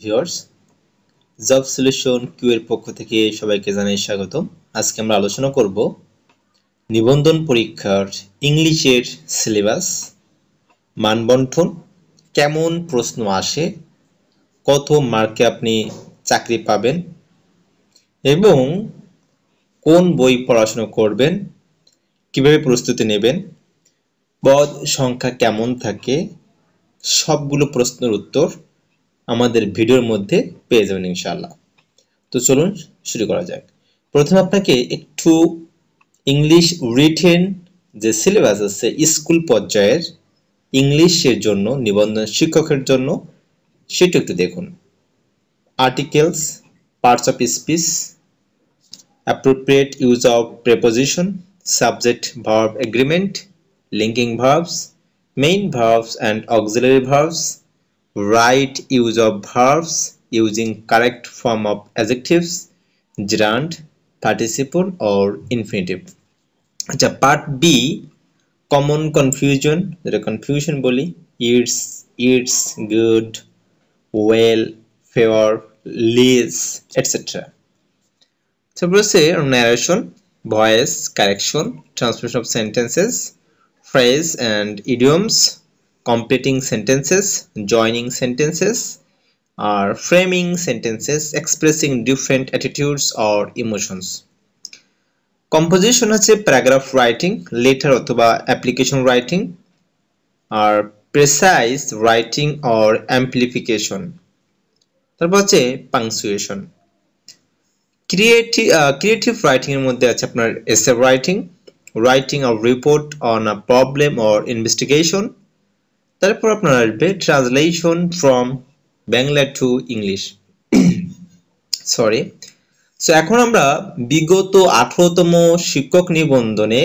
Viewers, job solution Q এর পক্ষ থেকে সবাইকে জানাই স্বাগত আজকে আমরা আলোচনা করব নিবন্ধন পরীক্ষার ইংলিশের সিলেবাস মানবন্ঠন কেমন প্রশ্ন আসে, কত মার্কে আপনি চাকরি পাবেন, এবং কোন বই পড়াশোনা করবেন, কীভাবে প্রস্তুতি নেবেন, পদ সংখ্যা কেমন থাকে, সবগুলো প্রশ্নের উত্তর আমাদের ভিডিওর মধ্যে পেয়ে যাবেন ইনশাআল্লাহ। তো চলুন শুরু করা যাক। প্রথমে আপনাকে একটু ইংলিশ রিটেন যে সিলেবাস আছে, স্কুল পর্যায়ের ইংলিশের জন্য, নিবন্ধন শিক্ষকের জন্য, সেটা একটু দেখুন। Articles parts of speech appropriate use of preposition, subject, verb, agreement, linking verbs, main verbs and auxiliary verbs right use of verbs using correct form of adjectives gerund participle or infinitive আচ্ছা part B common confusion যেটা confusion বলি it's it's good well fewer less etcetera তারপর হচ্ছে narration voice correction transmission of sentences phrase and idioms completing sentences, joining sentences, or framing sentences, expressing different attitudes or emotions. Composition হচ্ছে paragraph writing letter অথবা application writing আর precise writing or amplification তারপর হচ্ছে punctuation creative creative রাইটিংয়ের মধ্যে আছে আপনার এসে writing writing of report on a problem or investigation তারপর আপনার আসবে translation from Bangla to English sorry so এখন আমরা বিগত আঠারোতম শিক্ষক নিবন্ধনে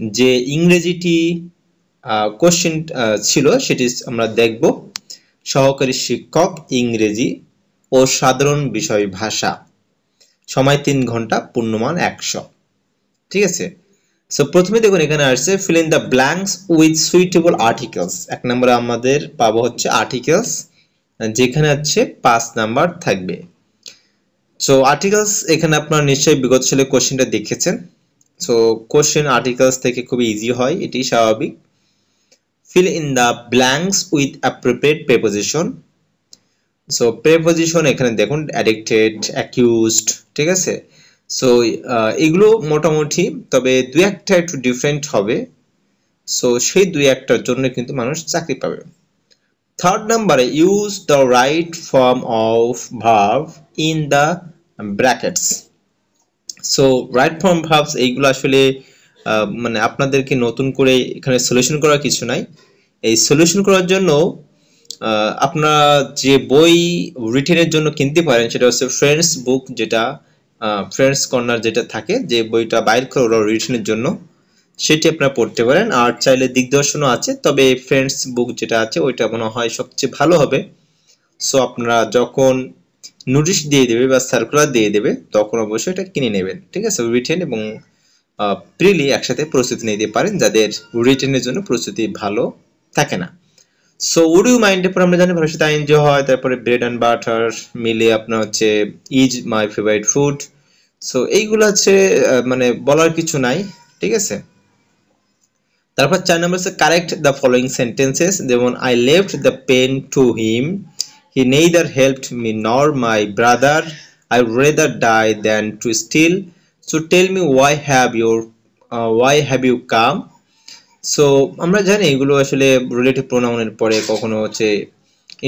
যে ইংরেজিটি কোশ্চেন ছিল, সেটি আমরা দেখব। সহকারী শিক্ষক ইংরেজি ও সাধারণ বিষয় ভাষা। সময় তিন ঘণ্টা পূর্ণমান একশো। ঠিক আছে? সো প্রথমে দেখুন, এখানে আসছে fill in the blanks with suitable articles এক নম্বরে আমাদের পাবো হচ্ছে আর্টিকেলস যেখানে হচ্ছে পাঁচ নাম্বার থাকবে। সো আর্টিকেলস এখানে আপনার নিশ্চয়ই বিগত সালে কোশ্চেনটা দেখেছেন। সো কোশ্চেন আর্টিকেলস থেকে খুবই ইজি হয়, এটি স্বাভাবিক। Fill in the blanks with appropriate preposition so preposition এখানে দেখুন অ্যাডিক্টেড অ্যাকিউজড ঠিক আছে? সো এগুলো মোটামুটি, তবে দুই একটা একটু ডিফারেন্ট হবে। সো সেই দুই একটার জন্য কিন্তু মানুষ চাকরি পাবে। থার্ড নাম্বারে use the right form of verb in the brackets so right form verbs এইগুলো আসলে মানে আপনাদেরকে নতুন করে এখানে সলিউশন করার কিছু নাই। এই সলিউশন করার জন্য আপনারা যে বই রিটেনের জন্য কিনতে পারেন, সেটা হচ্ছে ফ্রেন্ডস বুক যেটা ফ্রেন্ডস কর্নার যেটা থাকে, যে বইটা বাইর করে ওরা রিটেনের জন্য, সেটি আপনারা পড়তে পারেন। আর চাইলে দিগদর্শনও আছে, তবে ফ্রেন্ডস বুক যেটা আছে, ওইটা মনে হয় সবচেয়ে ভালো হবে। সো আপনারা যখন নোটিশ দিয়ে দেবে বা সার্কুলার দিয়ে দেবে, তখন অবশ্যই এটা কিনে নেবেন। ঠিক আছে? রিটেন এবং প্রিলি একসাথে প্রস্তুতি নিতে পারেন, যাদের রিটেনের জন্য প্রস্তুতি ভালো থাকে না। সো উড ইউ মাইন্ডের পর আমরা জানি ভালোর সাথে এনজয় হয়, তারপরে ব্রেড অ্যান্ড বাটার মিলে আপনার হচ্ছে is my favourite food so এইগুলো হচ্ছে মানে বলার কিছু নাই, ঠিক আছে? তারপর চার নম্বর হচ্ছে কারেক্ট দ্য ফলোয়িং সেন্টেন্সেস যেমন I left the pen to him he neither helped me nor my brother I rather die than to steal so tell me why have your why have you come so আমরা জানি এগুলো আসলে relative প্রোনাউনের পরে কখনো হচ্ছে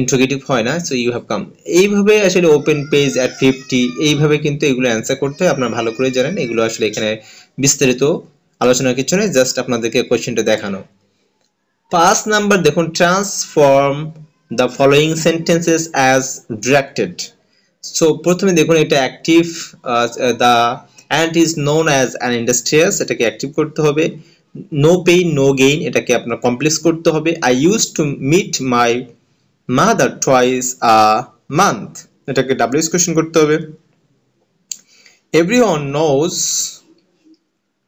interrogative হয় না so you have come এইভাবে আসলে ওপেন পেজ অ্যাট ফিফটি এইভাবে কিন্তু এগুলো অ্যান্সার করতে হয় আপনারা ভালো করে জানেন, এগুলো আসলে এখানে বিস্তারিত আলোচনার কিছু নেই জাস্ট আপনাদেরকে কোয়েশ্চেনটা দেখানো। পাঁচ নাম্বার দেখুন transform the following sentences as directed so প্রথমে দেখুন, এটা active the and is known as an industrious এটাকে অ্যাক্টিভ করতে হবে। নো পেইন নো গেইন এটাকে আপনার কমপ্লেক্স করতে হবে। I use to meet my mother twice a month এটাকে ডাব্লিউএস কোয়েশ্চেন করতে হবে। Every one knows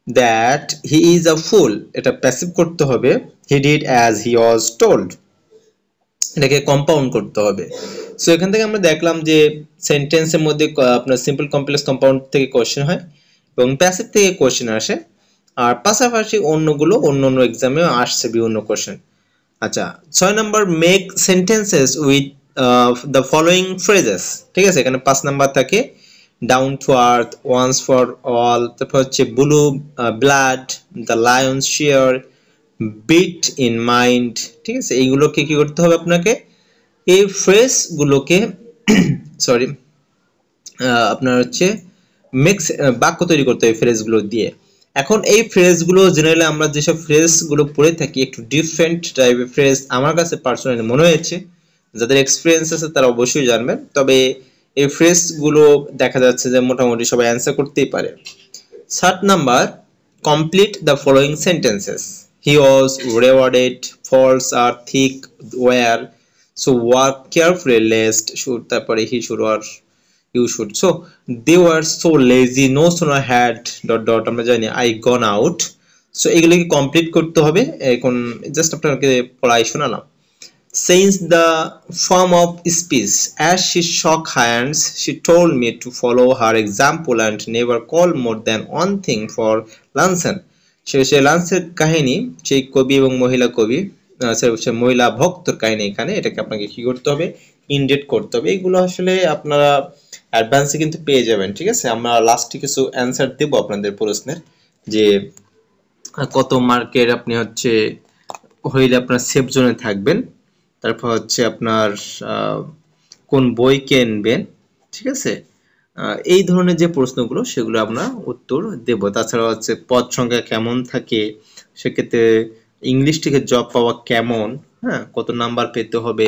that he is a fool এটা প্যাসিভ করতে হবে। He did as he was told এটাকে কম্পাউন্ড করতে হবে। সো এখান থেকে আমরা দেখলাম যে সেন্টেন্সের মধ্যে আপনার সিম্পল কমপ্লেক্স কম্পাউন্ড থেকে কোশ্চেন হয় এবং প্যাসিভ থেকে কোশ্চেন আসে। আর পাশাপাশি অন্যগুলো অন্য অন্য এক্সামেও আসছে বিভিন্ন কোশ্চেন আচ্ছা ছয় number make sentences with the following phrases ঠিক আছে? এখানে পাঁচ নাম্বার থাকে down to earth once for all তারপর হচ্ছে blue blood the lion share bit in mind ঠিক আছে? এইগুলোকে কি করতে হবে আপনাকে? এই ফ্রেজগুলোকে সরি আপনার হচ্ছে মিক্স বাক্য তৈরি করতে হবে ফ্রেজগুলো দিয়ে। এখন এই ফ্রেজগুলো জেনারেলি আমরা যেসব ফ্রেজগুলো পড়ে থাকি, একটু ডিফারেন্ট টাইপের ফ্রেজ আমার কাছে পার্সোনালি মনে হয়েছে। যাদের এক্সপিরিয়েন্স আছে তারা অবশ্যই জানবেন। তবে এই ফ্রেজগুলো দেখা যাচ্ছে যে মোটামুটি সবাই অ্যান্সার করতেই পারে। সাত number complete the following sentences he was rewarded falls R thick were so work carefully lest তারপরে he should were you should so they were so lazy no sooner had dot dot আমরা জানি I gone out so এগুলোকে complete করতে হবে। এখন just আপনাকে পড়াই শোনালাম। Since the form of speech, as she shook hands, she told me to follow her example and never call more than one thing for luncheon. সে সে লান্সের কাহিনী সেই কবি এবং মহিলা কবি সে মহিলা ভক্তর কাহিনী এখানে এটাকে আপনাকে কি করতে হবে ইনডেট করতে হবে। এগুলো আসলে আপনারা অ্যাডভান্সে কিন্তু পেয়ে যাবেন, ঠিক আছে? আমরা লাস্টে কিছু অ্যান্সার দেব আপনাদের প্রশ্নের, যে কত মার্কের আপনি হচ্ছে, হইলে আপনার সেফ জোনে থাকবেন। তারপর হচ্ছে আপনার কোন বই কিনবেন ঠিক আছে? এই ধরনের যে প্রশ্নগুলো, সেগুলো আমরা উত্তর দেব। তাছাড়া হচ্ছে পদ সংখ্যা কেমন থাকে, সেক্ষেত্রে ইংলিশ থেকে জব পাওয়া কেমন হ্যাঁ? কত নাম্বার পেতে হবে,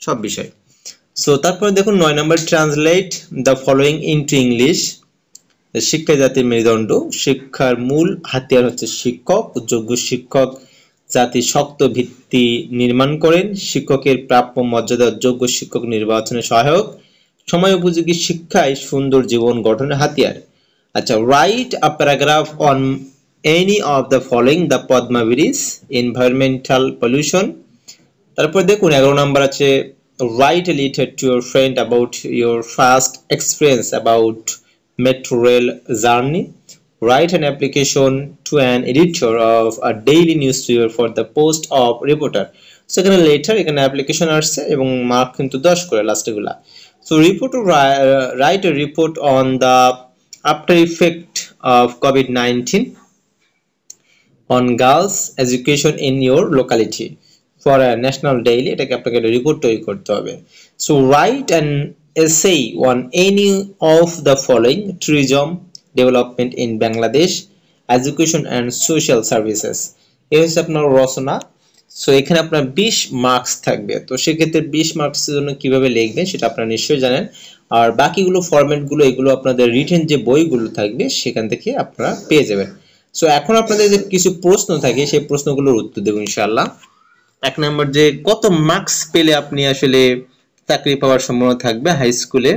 সব বিষয়। সো তারপরে দেখুন নয় number translate the following into English শিক্ষা জাতির মেরুদণ্ড, শিক্ষার মূল হাতিয়ার হচ্ছে শিক্ষক, যোগ্য শিক্ষক জাতি শক্ত ভিত্তি নির্মাণ করেন, শিক্ষকের প্রাপ্য মর্যাদা যোগ্য শিক্ষক নির্বাচনে সহায়ক, সময় উপযোগী শিক্ষায় সুন্দর জীবন গঠনের হাতিয়ার। আচ্ছা write a paragraph on any of the following the পদ্মাভিরিস environmental pollution তারপর দেখুন এগারো নম্বর আছে write a letter to your friend about your first experience about metro rail journey write an application to an editor of a daily newspaper for the post of reporter so এখানে letter এখানে application আসছে এবং mark কিন্তু 10 করে লাস্টে গুলা so report to write a report on the after effect of covid 19 on girls education in your locality for a national daily, এটাকে আপনাকে রিপোর্ট তৈরি করতে হবে। So, write an essay on any of the following tourism development in Bangladesh education and social services এই হচ্ছে আপনার রচনা। So এখানে আপনার বিশ মার্কস থাকবে। তো সেক্ষেত্রে বিশ মার্কসের জন্য কীভাবে লিখবেন সেটা আপনারা নিশ্চয়ই জানেন। আর বাকিগুলো ফরম্যাটগুলো এগুলো আপনাদের রিটেন যে বইগুলো থাকবে, সেখান থেকে আপনারা পেয়ে যাবেন। সো এখন আপনাদের যে কিছু প্রশ্ন থাকে, সেই প্রশ্নগুলোর উত্তর দেবো ইনশাআল্লাহ। এক নম্বর যে কত মার্কস পেলে আপনি আসলে চাকরি পাওয়ার সম্ভাবনা থাকবে হাই স্কুলে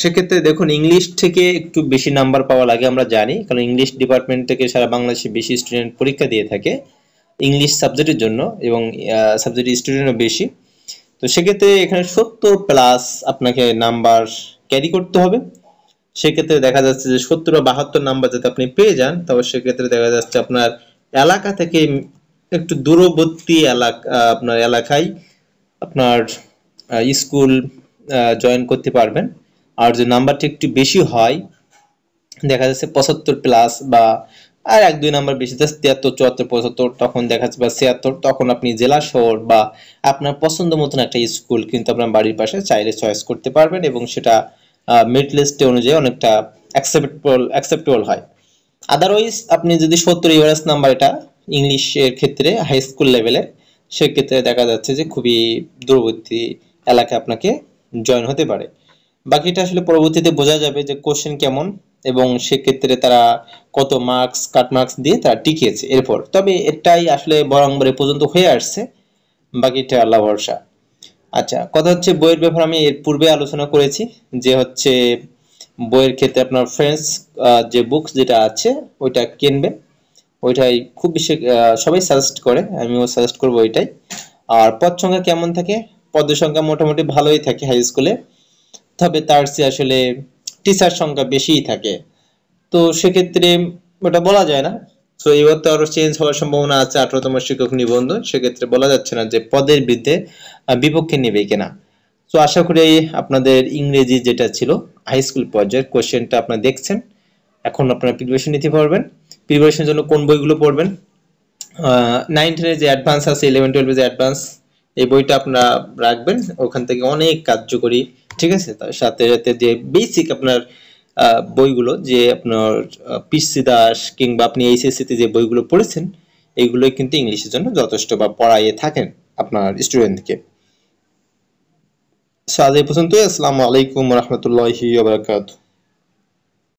সেক্ষেত্রে দেখুন ইংলিশ থেকে একটু বেশি নাম্বার পাওয়া লাগে আমরা জানি, কারণ ইংলিশ ডিপার্টমেন্ট থেকে সারা বাংলাদেশে বেশি স্টুডেন্ট পরীক্ষা দিয়ে থাকে ইংলিশ সাবজেক্টের জন্য এবং সাবজেক্ট স্টুডেন্টও বেশি। তো সেক্ষেত্রে এখানে সত্তর প্লাস আপনাকে নাম্বার ক্যারি করতে হবে। সেক্ষেত্রে দেখা যাচ্ছে যে সত্তর বা বাহাত্তর নাম্বার যাতে আপনি পেয়ে যান তবে সেক্ষেত্রে দেখা যাচ্ছে আপনার এলাকা থেকে একটু দূরবর্তী এলাকা আপনার এলাকায় আপনার স্কুল জয়েন করতে পারবেন। আর যদি নাম্বারটা একটু বেশি হয়, দেখা যাচ্ছে পঁচাত্তর প্লাস বা আর এক, দুই নাম্বার বেশি তিয়াত্তর, চুয়াত্তর, পঁচাত্তর, তখন দেখা যাচ্ছে বা ছিয়াত্তর, তখন আপনি জেলা, শহর বা আপনার পছন্দ মতন একটা স্কুল কিন্তু আপনার বাড়ির পাশে চাইলে চয়েস করতে পারবেন এবং সেটা মিড লিস্টে অনুযায়ী অনেকটা অ্যাকসেপ্টেবল অ্যাকসেপ্টেবল হয়। আদারওয়াইজ আপনি যদি সত্তর ইউএস নাম্বার এটা ইংলিশের ক্ষেত্রে হাই স্কুল লেভেলে সেক্ষেত্রে দেখা যাচ্ছে যে খুবই দূরবর্তী এলাকায় আপনাকে জয়েন হতে পারে। বাকিটা আসলে পরবর্তীতে বোঝা যাবে যে কোশ্চেন কেমন এবং সেক্ষেত্রে তারা কত মার্কস কাট মার্কস দিয়ে তারা টিকিয়েছে এরপর। তবে এটাই আসলে বরংবর পর্যন্ত হয়ে আসছে। বাকিটা আল্লাহ ভরসা। আচ্ছা কথা হচ্ছে বইয়ের ব্যাপারে আমি এর পূর্বে আলোচনা করেছি যে হচ্ছে বইয়ের ক্ষেত্রে আপনার ফ্রেন্ডস যে বুকস যেটা আছে, ওইটা কিনবে ওইটাই খুব বেশি সবাই সাজেস্ট করে, আমিও সাজেস্ট করব ওইটাই। আর পদ সংখ্যা কেমন থাকে? পদের সংখ্যা মোটামুটি ভালোই থাকে হাই স্কুলে তবে তার চেয়ে আসলে টিচার সংখ্যা বেশিই থাকে। তো সেক্ষেত্রে ওটা বলা যায় না। তো এবার তো আরও চেঞ্জ হওয়ার সম্ভাবনা আছে, আঠারোতম শিক্ষক নিবন্ধন, সেক্ষেত্রে বলা যাচ্ছে না যে পদের বৃদ্ধে বিপক্ষে নেবে কিনা। তো আশা করি আপনাদের ইংরেজি যেটা ছিল হাই স্কুল পর্যায়ের কোশ্চেনটা আপনারা দেখছেন। এখন আপনারা প্রিপারেশন নিতে পারবেন। প্রিপারেশনের জন্য কোন বইগুলো পড়বেন? নাইন টেনের যে অ্যাডভান্স আছে ইলেভেন টুয়েলভের যে অ্যাডভান্স এই বইটা আপনারা রাখবেন। ওখান থেকে অনেক কার্যকরী, ঠিক আছে? তার সাথে সাথে যে বেসিক আপনার বইগুলো, যে আপনার পিসি দাস কিংবা আপনি এইচএসসিতে যে বইগুলো পড়েছেন এইগুলো কিন্তু ইংলিশের জন্য যথেষ্ট বা পড়াইয়ে থাকেন আপনার স্টুডেন্টকে সো পর্যন্তই। আসসালামু আলাইকুম রহমতুল্লাহি